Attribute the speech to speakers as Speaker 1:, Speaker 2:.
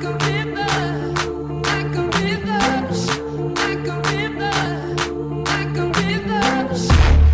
Speaker 1: Like a river, like a river.